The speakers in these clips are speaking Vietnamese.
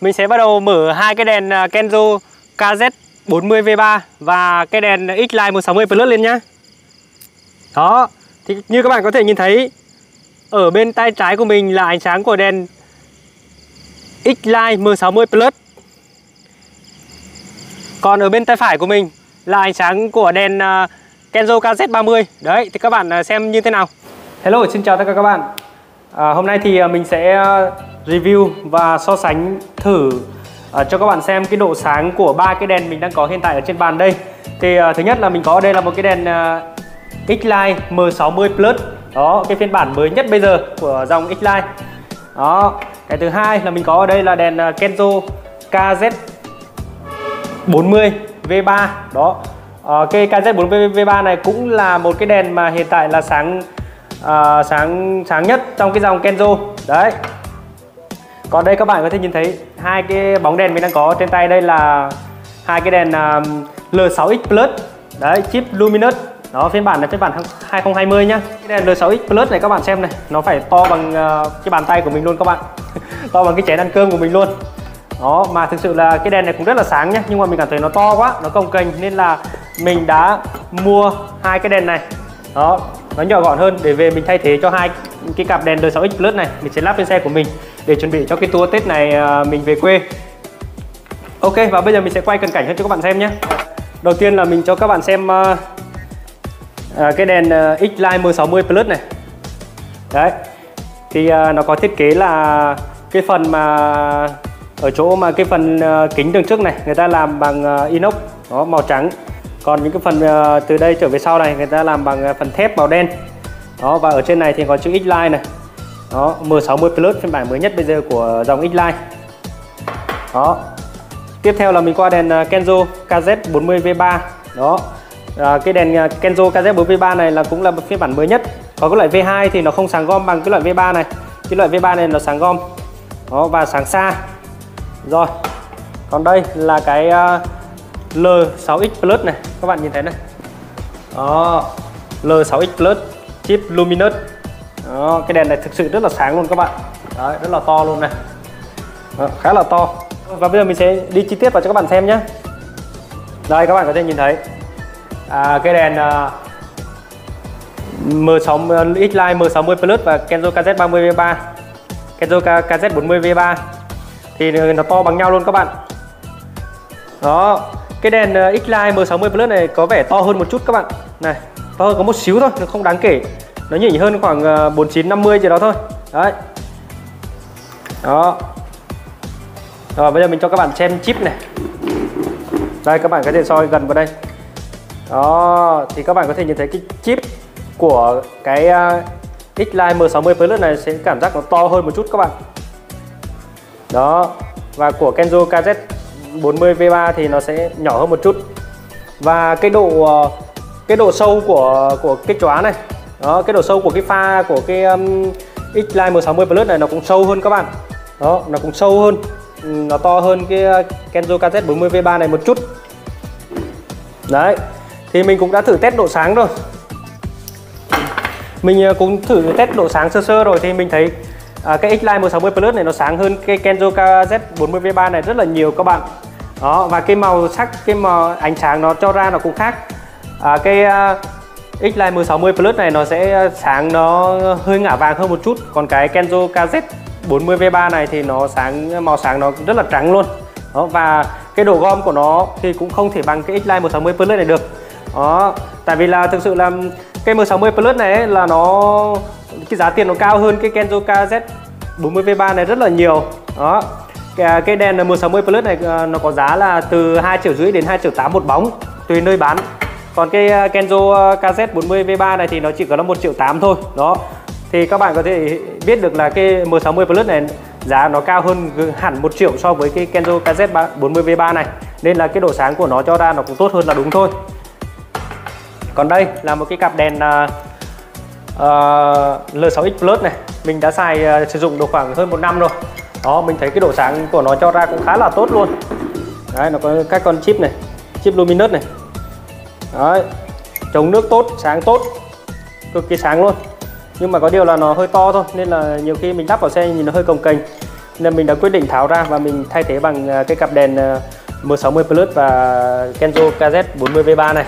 Mình sẽ bắt đầu mở hai cái đèn à, Kenzo KZ40V3 và cái đèn X-Line 160 Plus lên nhá. Đó, thì như các bạn có thể nhìn thấy ở bên tay trái của mình là ánh sáng của đèn X-Line M60 Plus. Còn ở bên tay phải của mình là ánh sáng của đèn à, Kenzo KZ30. Đấy, thì các bạn à, xem như thế nào. Hello, xin chào tất cả các bạn. À, hôm nay thì mình sẽ review và so sánh thử uh, cho các bạn xem cái độ sáng của ba cái đèn mình đang có hiện tại ở trên bàn đây. Thì uh, thứ nhất là mình có ở đây là một cái đèn uh, X-Line M60 Plus. Đó, cái phiên bản mới nhất bây giờ của dòng X-Line. Đó, cái thứ hai là mình có ở đây là đèn à, Kenzo KZ 40 V3 đó uh, cái KZ40 V3 này cũng là một cái đèn mà hiện tại là sáng uh, sáng sáng nhất trong cái dòng Kenzo đấy còn đây các bạn có thể nhìn thấy hai cái bóng đèn mình đang có trên tay. Đây là hai cái đèn à, um, L6X Plus. Đấy chip luminous. Đó phiên bản là phiên bản 2020 nhá. Cái đèn L6X Plus này các bạn xem này nó phải to bằng uh, cái bàn tay của mình luôn các bạn. To bằng cái chén ăn cơm của mình luôn. Đó mà thực sự là cái đèn này cũng rất là sáng nhá nhưng mà mình cảm thấy nó to quá nó cồng kềnh nên là mình đã mua hai cái đèn này. Đó nó nhỏ gọn hơn để về mình thay thế cho hai cái cặp đèn L6X Plus này. Mình sẽ lắp lên xe của mình để chuẩn bị cho cái tour Tết này à, mình về quê. Ok và bây giờ mình sẽ quay cận cảnh hơn cho các bạn xem nhé. Đầu tiên là mình cho các bạn xem uh, cái đèn uh, X-Line M60 Plus này. Đấy thì uh, nó có thiết kế là cái phần mà ở chỗ mà cái phần uh, kính đường trước này người ta làm bằng uh, inox nó màu trắng. Còn những cái phần uh, từ đây trở về sau này người ta làm bằng uh, phần thép màu đen. Đó và ở trên này thì có chữ X-Line này đó M60 Plus phiên bản mới nhất bây giờ của dòng X-Line. Đó. Tiếp theo là mình qua đèn à, Kenzo KZ40V3 đó. À, cái đèn à, Kenzo KZ40V3 này là cũng là phiên bản mới nhất. Có cái loại V2 thì nó không sáng gom bằng cái loại V3 này. Cái loại V3 này nó sáng gom. Đó và sáng xa. Rồi. Còn đây là cái à, L6X Plus này. Các bạn nhìn thấy này. Đó. L6X Plus chip luminous đó, cái đèn này thực sự rất là sáng luôn các bạn. Đấy, rất là to luôn này. Đó, khá là to. Và bây giờ mình sẽ đi chi tiết vào cho các bạn xem nhé đây các bạn có thể nhìn thấy. À, cái đèn à, M6 X-Line M60 Plus và Kenzo KZ30V3 Kenzo KZ40V3 thì nó to bằng nhau luôn các bạn. Đó cái đèn ờ, X-Line M60 Plus này có vẻ to hơn một chút các bạn. Này to hơn có một xíu thôi nó không đáng kể nó nhỉnh hơn khoảng ờ, 49 50 gì đó thôi. Đấy. Đó. Rồi bây giờ mình cho các bạn xem chip này. Đây các bạn có thể soi gần vào đây. Đó thì các bạn có thể nhìn thấy cái chip của cái uh, X-Line M60 Plus này sẽ cảm giác nó to hơn một chút các bạn. Đó và của Kenzo KZ 40 V3 thì nó sẽ nhỏ hơn một chút. Và cái độ ờ, cái độ sâu của của cái chóa này đó cái độ sâu của cái pha của cái um, X-Line 160 Plus này nó cũng sâu hơn các bạn. Đó nó cũng sâu hơn. Ừ, nó to hơn cái uh, Kenzo KZ 40 V3 này một chút. Đấy thì mình cũng đã thử test độ sáng rồi. Mình uh, cũng thử test độ sáng sơ sơ rồi thì mình thấy à, cái X-Line 160 Plus này nó sáng hơn cái Kenzo KZ40V3 này rất là nhiều các bạn. Đó và cái màu sắc cái màu ánh sáng nó cho ra nó cũng khác. À, cái uh, X-Line 160 Plus này nó sẽ ờ, sáng nó hơi ngả vàng hơn một chút. Còn cái Kenzo KZ 40V3 này thì nó sáng màu sáng nó rất là trắng luôn. Đó và cái độ gom của nó thì cũng không thể bằng cái X-Line 160 Plus này được. Đó tại vì là thực sự là cái M60 Plus này ấy, là nó cái giá tiền nó cao hơn cái Kenzo KZ 40V3 này rất là nhiều. Đó cái, cái đèn M60 Plus này ờ, nó có giá là từ 2 triệu rưỡi đến 2 triệu 8 một bóng tùy nơi bán còn cái ờ, Kenzo ờ, KZ 40V3 này thì nó chỉ có là 1 triệu 8 thôi. Đó. Thì các bạn có thể biết được là cái M60 Plus này giá nó cao hơn hẳn 1 triệu so với cái Kenzo KZ 40V3 này. Nên là cái độ sáng của nó cho ra nó cũng tốt hơn là đúng thôi. Còn đây là một cái cặp đèn uh, uh, L6X Plus này. Mình đã xài uh, sử dụng được khoảng hơn một năm rồi. Đó mình thấy cái độ sáng của nó cho ra cũng khá là tốt luôn. Đấy nó có các con chip này chip luminous này đấy. Chống nước tốt sáng tốt. Cực kỳ sáng luôn. Nhưng mà có điều là nó hơi to thôi nên là nhiều khi mình lắp vào xe nhìn nó hơi cồng kềnh. Nên mình đã quyết định tháo ra và mình thay thế bằng à, cái cặp đèn à, M60 Plus và Kenzo KZ40V3 này.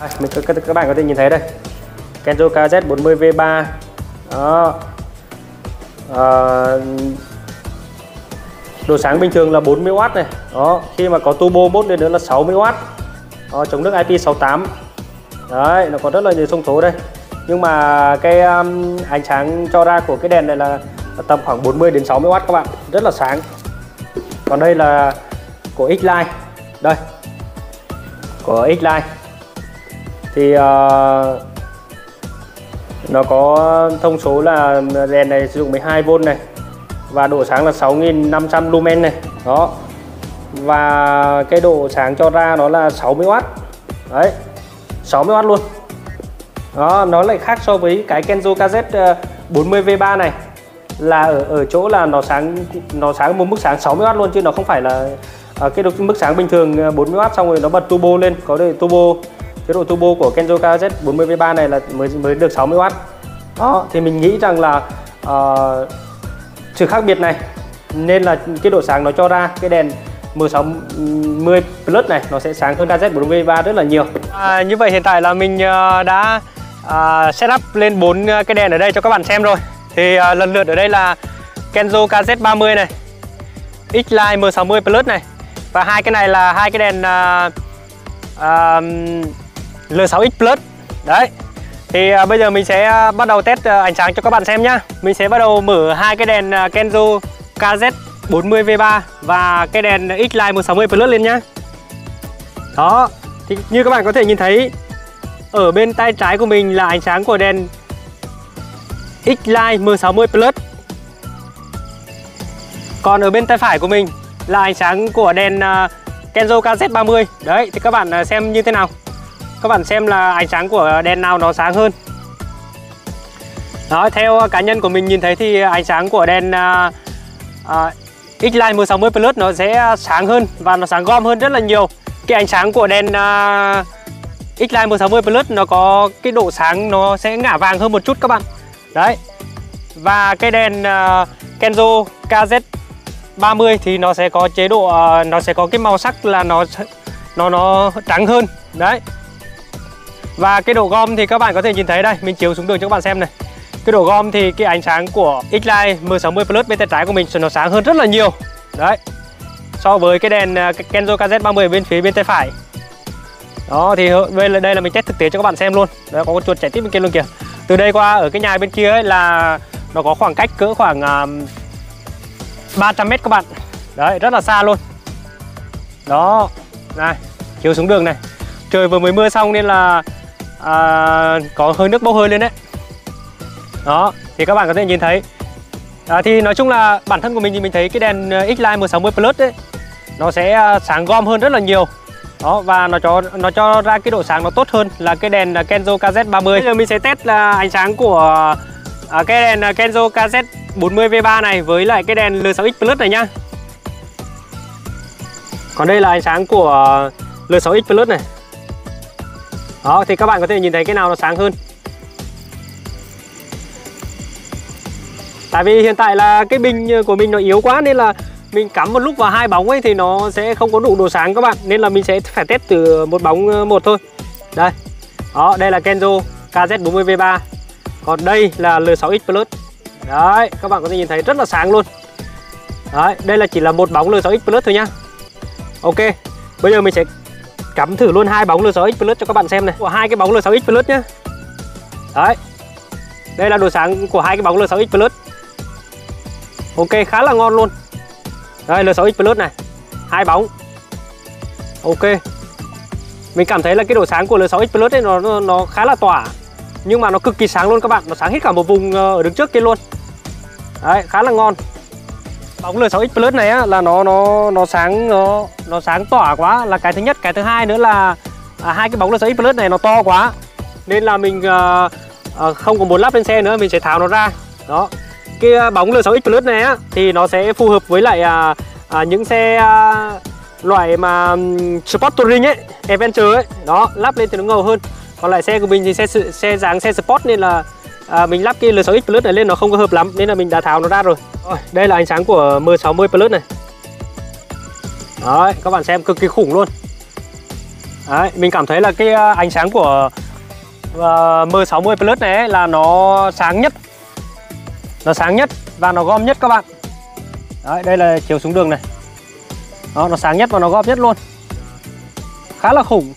Đây, mình các, các bạn có thể nhìn thấy đây. Kenzo KZ40V3 đó. Ờ, à, độ sáng bình thường là 40W này. Đó khi mà có turbo mode lên nữa là 60W đó, chống nước IP68 đấy nó có rất là nhiều thông số đây. Nhưng mà cái um, ánh sáng cho ra của cái đèn này là tầm khoảng 40 đến 60W các bạn. Rất là sáng. Còn đây là của X-Line đây của X-Line thì uh, nó có thông số là đèn này sử dụng 12V này và độ sáng là 6.500 lumen này. Đó và cái độ sáng cho ra nó là 60W đấy 60W luôn. Đó nó lại khác so với cái Kenzo KZ 40V3 ờ, này. Là ở ở chỗ là nó sáng nó sáng một mức sáng 60W luôn chứ nó không phải là uh, cái mức sáng bình thường ờ, 40W xong rồi nó bật turbo lên có thể turbo chế độ turbo của Kenzo KZ 40V3 này là mới mới được 60W đó thì mình nghĩ rằng là uh, sự khác biệt này nên là cái độ sáng nó cho ra cái đèn M60 Plus này nó sẽ sáng hơn KZ40V3 rất là nhiều. À, như vậy hiện tại là mình à, đã à, uh, setup lên bốn à, cái đèn ở đây cho các bạn xem rồi. Thì à, lần lượt ở đây là Kenzo KZ30 này X-Line M60 Plus này và hai cái này là hai cái đèn à, à, L6X Plus. Đấy. Thì à, bây giờ mình sẽ bắt đầu test ánh sáng cho các bạn xem nhá. Mình sẽ bắt đầu mở hai cái đèn Kenzo KZ 40V3 và cái đèn X-Line 160 Plus lên nhá. Đó thì như các bạn có thể nhìn thấy ở bên tay trái của mình là ánh sáng của đèn X-Line M60 Plus. Còn ở bên tay phải của mình là ánh sáng của đèn à, Kenzo KZ30 Đấy thì các bạn à, xem như thế nào? Các bạn xem là ánh sáng của đèn nào nó sáng hơn. Đó theo à, cá nhân của mình nhìn thấy thì ánh sáng của đèn uh, uh, X-Line M60 Plus nó sẽ sáng hơn và nó sáng gom hơn rất là nhiều. Cái ánh sáng của đèn uh, X-Line M60 Plus nó có cái độ sáng nó sẽ ngả vàng hơn một chút các bạn. Đấy. Và cái đèn uh, Kenzo KZ 30 thì nó sẽ có chế độ uh, nó sẽ có cái màu sắc là nó nó nó trắng hơn. Đấy. Và cái độ gom thì các bạn có thể nhìn thấy đây mình chiếu xuống đường cho các bạn xem này cái độ gom thì cái ánh sáng của X-Line M60 Plus bên tay trái của mình nó sáng hơn rất là nhiều. Đấy. So với cái đèn à, Kenzo KZ30 bên phía bên tay phải. Đó thì đây là đây là mình test thực tế cho các bạn xem luôn. Đấy có con chuột chạy tiếp bên kia luôn kìa. Từ đây qua ở cái nhà bên kia ấy là nó có khoảng cách cỡ khoảng à, uh, 300 mét các bạn. Đấy rất là xa luôn. Đó. Này chiếu xuống đường này. Trời vừa mới mưa xong nên là à, có hơi nước bốc hơi lên đấy đó thì các bạn có thể nhìn thấy. À, thì nói chung là bản thân của mình thì mình thấy cái đèn ờ, X-Line 160 Plus đấy nó sẽ ờ, sáng gom hơn rất là nhiều. Đó và nó cho nó cho ra cái độ sáng nó tốt hơn là cái đèn ờ, Kenzo KZ30 bây giờ mình sẽ test là ánh sáng của à, cái đèn Kenzo KZ 40V3 này với lại cái đèn L6X Plus này nhá. Còn đây là ánh sáng của L6X Plus này. Đó thì các bạn có thể nhìn thấy cái nào nó sáng hơn. Tại vì hiện tại là cái bình ờ, của mình nó yếu quá nên là mình cắm một lúc vào hai bóng ấy thì nó sẽ không có đủ độ sáng các bạn. Nên là mình sẽ phải test từ một bóng ờ, một thôi. Đây. Đó, đây là Kenzo KZ40V3 còn đây là L6X Plus. Đấy, các bạn có thể nhìn thấy rất là sáng luôn. Đấy, đây là chỉ là một bóng L6X Plus thôi nhá. Ok, bây giờ mình sẽ cắm thử luôn hai bóng L6X Plus cho các bạn xem này. Của hai cái bóng L6X Plus nhá. Đấy. Đây là độ sáng của hai cái bóng L6X Plus ok khá là ngon luôn. Đây L6X Plus này. Hai bóng. Ok. Mình cảm thấy là cái độ sáng của L6X Plus ấy nó, nó nó khá là tỏa. Nhưng mà nó cực kỳ sáng luôn các bạn. Nó sáng hết cả một vùng ờ, ở đứng trước kia luôn. Đấy khá là ngon. Bóng L6X Plus này á, là nó nó nó sáng nó nó sáng tỏa quá. Là cái thứ nhất cái thứ hai nữa là à, hai cái bóng L6X Plus này nó to quá. Nên là mình à, à, không có muốn lắp lên xe nữa mình sẽ tháo nó ra. Đó cái à, bóng L6X Plus này á thì nó sẽ phù hợp với lại à, à, những xe à, loại mà um, Sport Touring ấy, Adventure ấy, đó lắp lên thì nó ngầu hơn. Còn lại xe của mình thì xe xe dáng xe Sport nên là à, mình lắp cái L6X Plus này lên nó không có hợp lắm nên là mình đã tháo nó ra rồi. rồi đây là ánh sáng của M60 Plus này. Đấy, các bạn xem cực kỳ khủng luôn. Đấy, mình cảm thấy là cái à, ánh sáng của à, uh, M60 Plus này ấy, là nó sáng nhất. Nó sáng nhất và nó gom nhất các bạn. Đấy, đây là chiều xuống đường này. Đó, nó sáng nhất và nó gom nhất luôn. Khá là khủng.